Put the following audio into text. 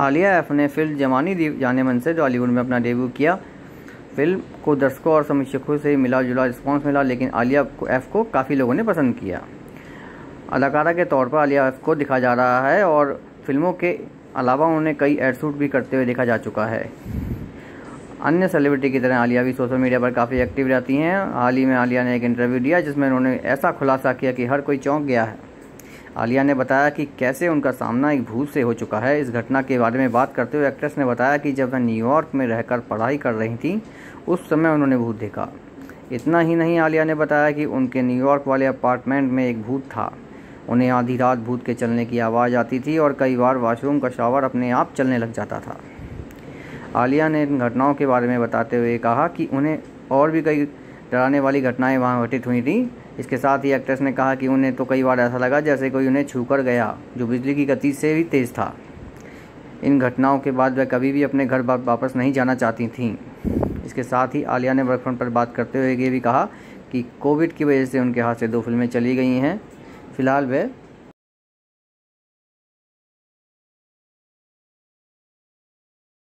Alia F ने film जवानी दी, जाने मन से बॉलीवुड में अपना डेब्यू किया। फ़िल्म को दर्शकों और समीक्षकों से मिला जुला रिस्पॉन्स मिला, लेकिन आलिया एफ़ को काफ़ी लोगों ने पसंद किया। अदाकारा के तौर पर आलिया एफ़ को दिखा जा रहा है और फ़िल्मों के अलावा उन्हें कई एड शूट भी करते हुए देखा जा चुका है। अन्य सेलिब्रिटी की तरह आलिया भी सोशल मीडिया पर काफ़ी एक्टिव रहती हैं। हाल ही में आलिया ने एक इंटरव्यू दिया, जिसमें उन्होंने ऐसा खुलासा किया कि हर कोई चौंक गया है। आलिया ने बताया कि कैसे उनका सामना एक भूत से हो चुका है। इस घटना के बारे में बात करते हुए एक्ट्रेस ने बताया कि जब वह न्यूयॉर्क में रहकर पढ़ाई कर रही थी, उस समय उन्होंने भूत देखा। इतना ही नहीं, आलिया ने बताया कि उनके न्यूयॉर्क वाले अपार्टमेंट में एक भूत था। उन्हें आधी रात भूत के चलने की आवाज़ आती थी और कई बार वॉशरूम का शावर अपने आप चलने लग जाता था। आलिया ने इन घटनाओं के बारे में बताते हुए कहा कि उन्हें और भी कई डराने वाली घटनाएँ वहाँ घटित हुई थी। इसके साथ ही एक्ट्रेस ने कहा कि उन्हें तो कई बार ऐसा लगा जैसे कोई उन्हें छू कर गया, जो बिजली की गति से भी तेज़ था। इन घटनाओं के बाद वह कभी भी अपने घर वापस नहीं जाना चाहती थीं। इसके साथ ही आलिया ने वर्कफ्रंट पर बात करते हुए ये भी कहा कि कोविड की वजह से उनके हाथ से दो फ़िल्में चली गई हैं। फ़िलहाल वह